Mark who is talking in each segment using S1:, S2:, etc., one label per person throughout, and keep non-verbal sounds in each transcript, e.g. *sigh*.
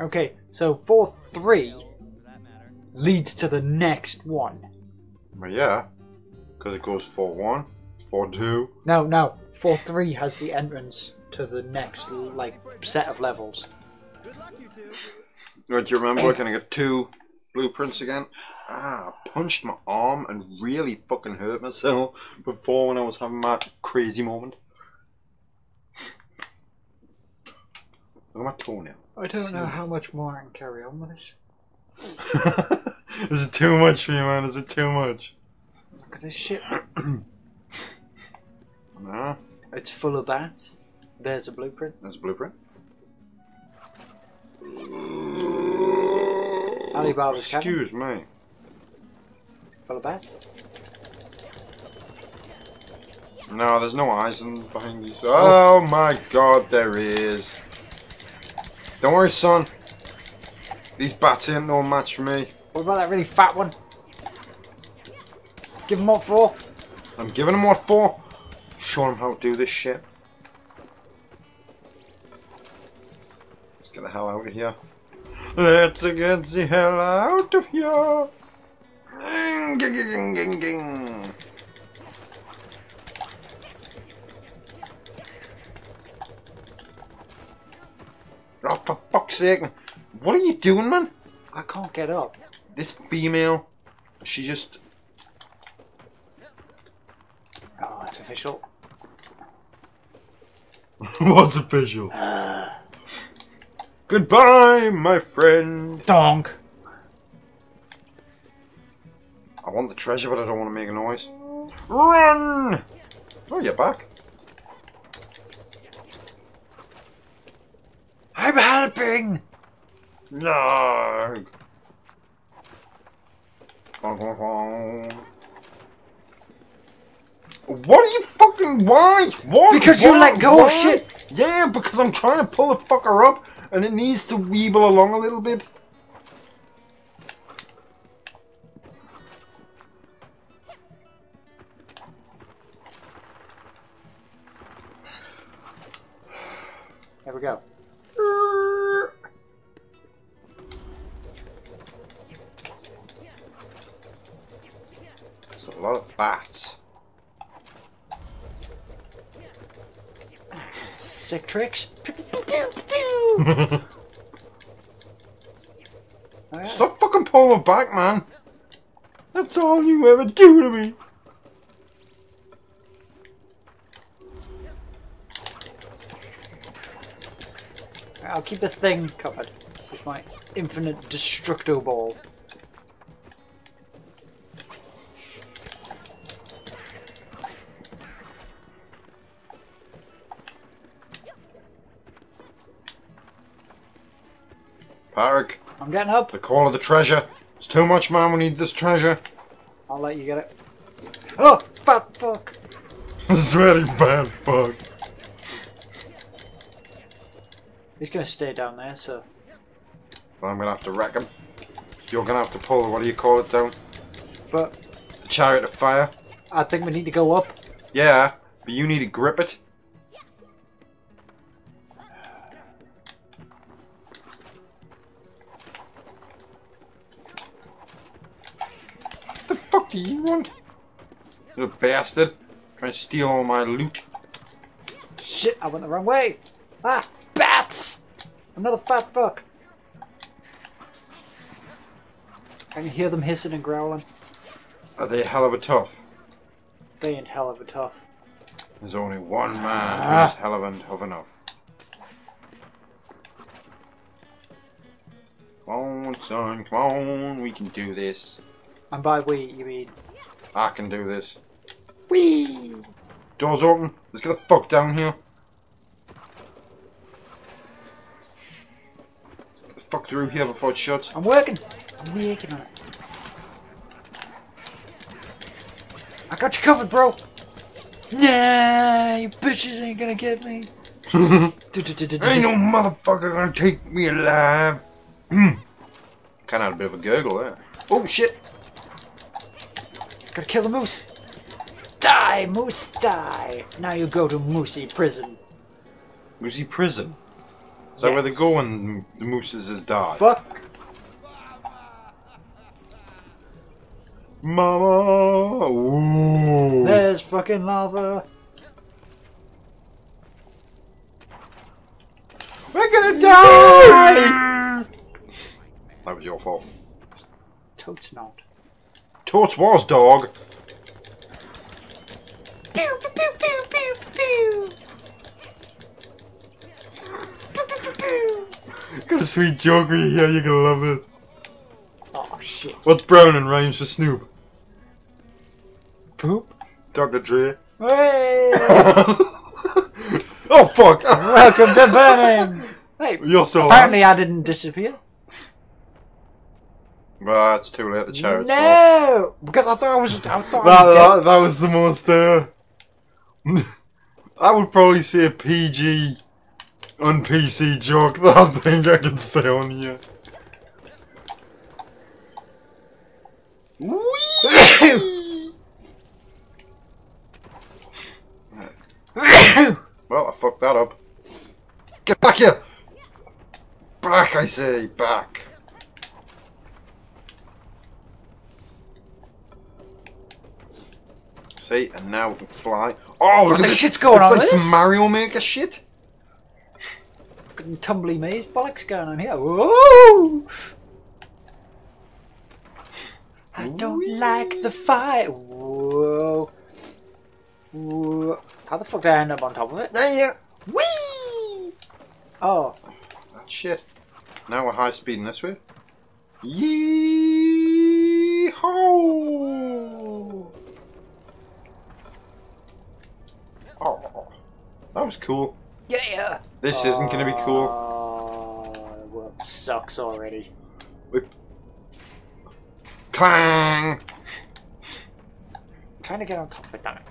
S1: Okay, so 4 3 leads to the next one.
S2: Well, yeah, because it goes 4 1, 4 2.
S1: No, no. 4 3 has the entrance to the next like set of levels.
S2: Do you remember? Can I get two blueprints again? Ah, I punched my arm and really fucking hurt myself before when I was having my crazy moment. Look at my toenail.
S1: I don't know how much more I can carry on with this. *laughs*
S2: Is it too much for you, man? Is it too much?
S1: Look at this shit. *clears throat*
S2: No,
S1: It's full of bats. There's a blueprint.
S2: There's a blueprint.
S1: Alibaba's cabin.
S2: Excuse me.
S1: Full of bats.
S2: No, there's no eyes in behind these. Oh my god, there is. Don't worry, son. These bats ain't no match for me.
S1: What about that really fat one? Give him what for?
S2: I'm giving him what for. Show him how to do this shit. Let's get the hell out of here. Let's get the hell out of here. Ging, ging, ging, ging, ging. Sake. What are you doing, man?
S1: I can't get up.
S2: This female, she just
S1: Oh, it's official. *laughs*
S2: What's official? Goodbye, my friend.
S1: Donk.
S2: I want the treasure, but I don't want to make a noise. Run! Oh, you're back.
S1: I'm helping.
S2: No. What are you fucking? Why? Why?
S1: Because you let go of shit.
S2: Yeah, because I'm trying to pull the fucker up, and it needs to weeble along a little bit.
S1: There we go.
S2: Bats.
S1: Sick tricks. *laughs*
S2: Stop fucking pulling back, man. That's all you ever do to me.
S1: I'll keep the thing covered with my infinite destructo ball.
S2: Park,
S1: I'm getting up.
S2: the call of the treasure. It's too much, man. We need this treasure.
S1: I'll let you get it. Oh, fat fuck. *laughs*
S2: This is very bad, fuck.
S1: He's gonna stay down there, so
S2: Well, I'm gonna have to wreck him. You're gonna have to pull, what do you call it down?
S1: but
S2: The chariot of fire?
S1: I think we need to go up.
S2: Yeah, but you need to grip it. What the fuck do you want? You bastard. Trying to steal all my loot.
S1: Shit, I went the wrong way. Ah, bats! Another fat fuck. I can hear them hissing and growling.
S2: Are they hell of a tough?
S1: They ain't hell of a tough.
S2: There's only one man
S1: Ah.
S2: who's hell of a tough enough. Come on, son, come on, we can do this.
S1: And by we, you mean
S2: I can do this.
S1: we?
S2: Doors open. Let's get the fuck down here. Let's get the fuck through here before it shuts.
S1: I'm working. I'm working on it. I got you covered, bro. Nah, you bitches ain't gonna get me. *laughs*
S2: Ain't no motherfucker gonna take me alive. Hmm. Kinda had a bit of a gurgle there. Oh shit!
S1: Gotta kill the moose. Die, moose, die. Now you go to Moosey prison.
S2: Moosey prison. Is that where they
S1: Yes.
S2: go when the mooses has died?
S1: Fuck.
S2: Mama! Ooh.
S1: There's fucking lava.
S2: We're gonna die! That was your fault.
S1: Totes not.
S2: Torch was dog.
S1: Pew, pew, pew.
S2: Got a sweet joke you here. You're gonna love this.
S1: Oh shit.
S2: What's brown and rhymes for Snoop?
S1: Poop.
S2: Dr. Dre.
S1: Hey! *laughs*
S2: oh fuck!
S1: Welcome to Burning! Hey, *laughs*
S2: You're still
S1: apparently I didn't disappear.
S2: Well, it's too late. The chariot's.
S1: No! Because I thought I was, I thought
S2: That,
S1: I was dead.
S2: that, that was the most. Uh, *laughs* I would probably say a PG on PC joke *laughs* that I think I can say on here. *coughs* Well, I fucked that up. Get back here! Back, I say, back. See, and now we can fly. Oh, look
S1: What
S2: at
S1: the
S2: this!
S1: shit's going
S2: it's
S1: on
S2: like some
S1: this?
S2: Mario Maker shit.
S1: Fucking tumbly maze bollocks going on here. Whoa! I don't like the fire. Whoa. Whoa. How the fuck did I end up on top of it?
S2: Yeah, yeah.
S1: Whee! Oh,
S2: That shit. Now we're high speeding this way. Yee-ho! Was cool.
S1: yeah!
S2: This isn't going to be cool.
S1: Oh, the sucks already.
S2: Clang!
S1: I'm trying to get on top of it, damn it.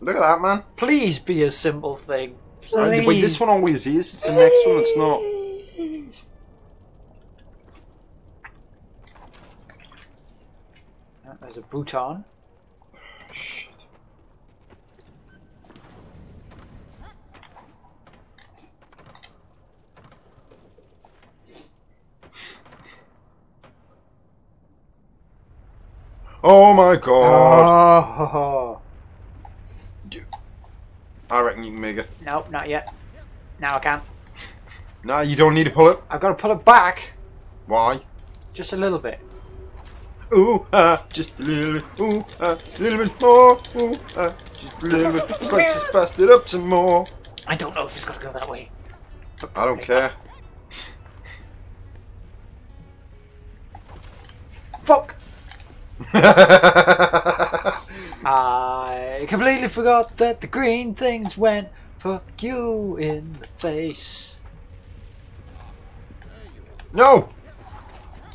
S2: Look at that, man.
S1: Please be a simple thing.
S2: Uh,
S1: Please.
S2: Wait, this one always is. It's the next one It's not.
S1: Uh, There's a button.
S2: Oh my god.
S1: Oh.
S2: I reckon you can make it.
S1: Nope, not yet. Now I can.
S2: Nah, you don't need to pull it.
S1: I've got to pull it back
S2: Why?
S1: just a little bit.
S2: Ooh, ah, just a little bit. Ooh, ah, a little bit more. Ooh, ah, just a little bit. Let's just bust it up some more.
S1: I don't know if it's got to go that way.
S2: I don't care.
S1: Fuck! I completely forgot that the green things went fuck you in the face.
S2: no!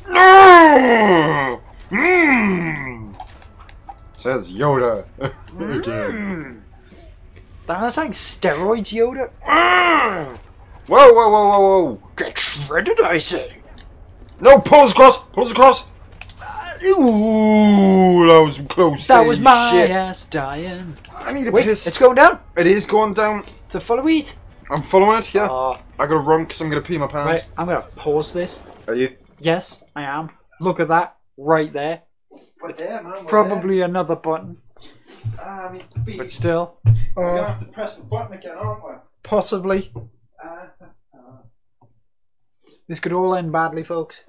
S2: No! Mm. Says Yoda. *laughs* Again.
S1: That was like steroids, Yoda.
S2: Whoa, whoa, whoa, whoa, whoa!
S1: Get shredded, I say.
S2: No, pull us across! Pull us across! Ooh, that was close.
S1: That was my
S2: shit.
S1: ass dying.
S2: I need a
S1: Wait,
S2: piss.
S1: it's going down.
S2: It is going down.
S1: To follow it.
S2: I'm following it. Yeah.
S1: Oh,
S2: I gotta run because I'm gonna pee my pants.
S1: right, I'm gonna pause this.
S2: Are you?
S1: Yes, I am. Look at that right there.
S2: Right there, man.
S1: Probably another button,
S2: Ah, me feet.
S1: but still,
S2: We're gonna
S1: uh,
S2: have to press the button again, aren't we?
S1: possibly. This could all end badly, folks.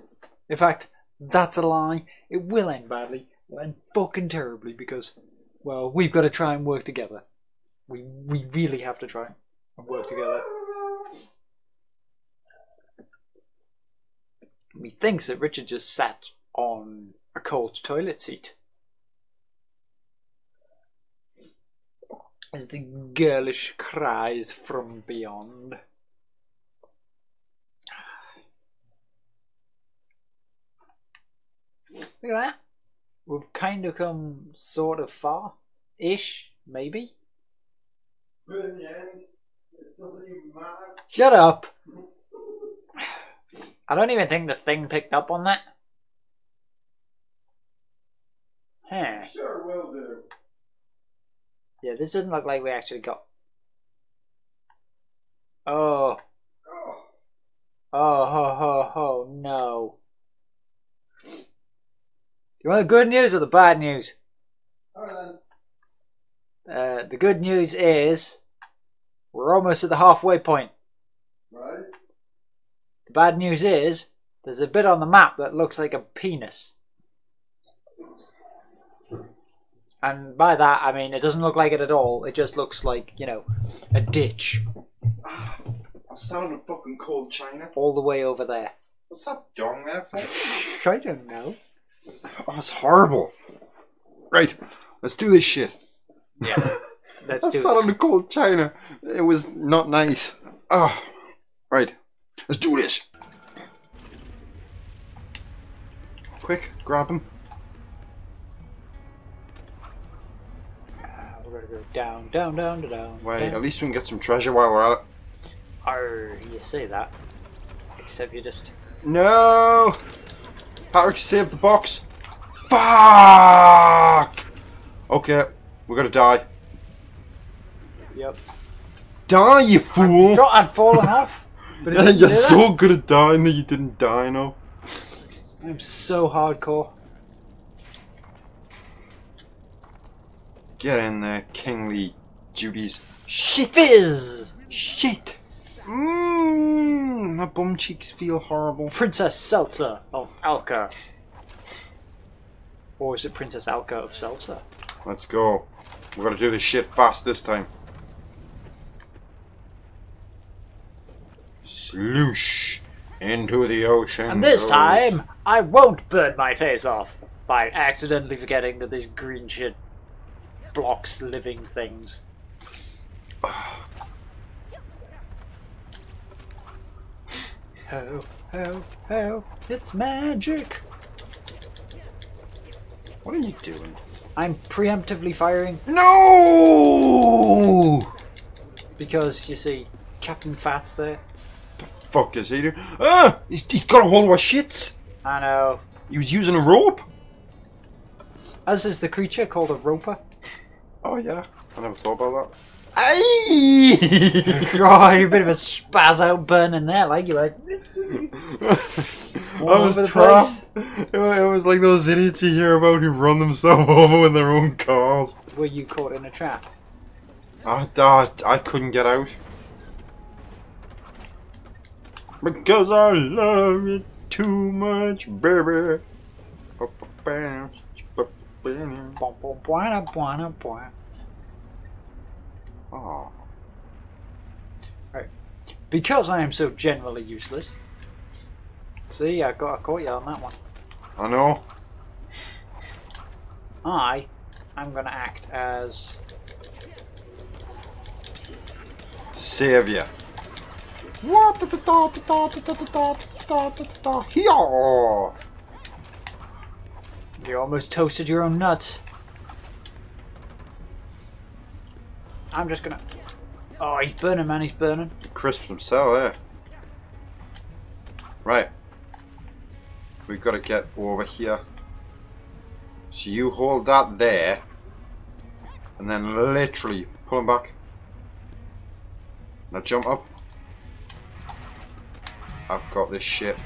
S1: In fact, that's a lie. It will end badly. It'll end fucking terribly because, well, we've got to try and work together. We we really have to try and work together. Methinks that Richard just sat on a cold toilet seat. As the girlish cries from beyond. Look at that. We've kind of come sort of far. Ish, maybe.
S2: But in the end, it doesn't even matter.
S1: Shut up! I don't even think the thing picked up on that. Huh.
S2: Sure will do.
S1: Yeah, this doesn't look like we actually got. Oh. Oh, oh ho, ho, ho, no. You want the good news or the bad news?
S2: Alright
S1: Uh, the good news is we're almost at the halfway point.
S2: Right.
S1: The bad news is there's a bit on the map that looks like a penis. And by that, I mean it doesn't look like it at all. It just looks like, you know, a ditch *sighs*
S2: I sound a fucking cold China.
S1: all the way over there.
S2: What's that dong there for?
S1: I don't know.
S2: Oh, it's horrible. Right, let's do this shit.
S1: Yeah. *laughs* Let's
S2: I
S1: do
S2: sat on the cold China. It was not nice. Oh, right. Let's do this. Quick, grab him.
S1: We're gonna go down, down, down, down, down.
S2: Wait,
S1: down.
S2: at least we can get some treasure while we're at it.
S1: Arr, you say that. Except you just.
S2: No! Patrick, save the box. Fuck! Okay, we're gonna die.
S1: Yep.
S2: Die, you fool!
S1: I thought I'd fallen off. But *laughs*
S2: you're so good at dying that you didn't die, no?
S1: I'm so hardcore.
S2: Get in there, kingly duties. Shit!
S1: Fizz!
S2: Shit! Mmm, my bum cheeks feel horrible.
S1: Princess Seltzer of Alka. Or is it Princess Alka of Seltzer?
S2: Let's go. We're gonna do this shit fast this time. Sloosh into the ocean.
S1: And this
S2: goes.
S1: time, I won't burn my face off by accidentally forgetting that this green shit blocks living things. *sighs* *sighs* Ho, ho, ho, it's magic!
S2: What are you doing?
S1: I'm preemptively firing
S2: No!
S1: because, you see, Captain Fat's there.
S2: The fuck is he doing? Ah! He's, he's got a hold of our shits!
S1: I know.
S2: He was using a rope?
S1: As is the creature called a roper.
S2: Oh, yeah. I never thought about that. Aye! *laughs*
S1: oh, you're a bit of a spaz out burning there, like you like.
S2: I was
S1: the
S2: trapped. It it was like those idiots you hear about who run themselves *laughs* over with their own cars.
S1: Were you caught in a trap?
S2: I, I, I couldn't get out. Because I love you too much, baby. Oh.
S1: Because I am so generally useless. See, I got I caught you on that one.
S2: I know.
S1: I am gonna act as
S2: Savior. What?
S1: You almost toasted your own nuts. I'm just gonna. Oh, he's burning, man. He's burning.
S2: Crisp himself, eh? Right. We've got to get over here. So you hold that there. And then literally pull him back. Now jump up. I've got this
S1: ship.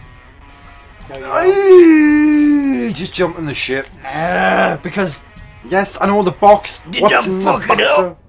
S2: Aye, Just jump in the ship.
S1: Ah, because
S2: Yes, I know the box. What's in
S1: fuck
S2: the box?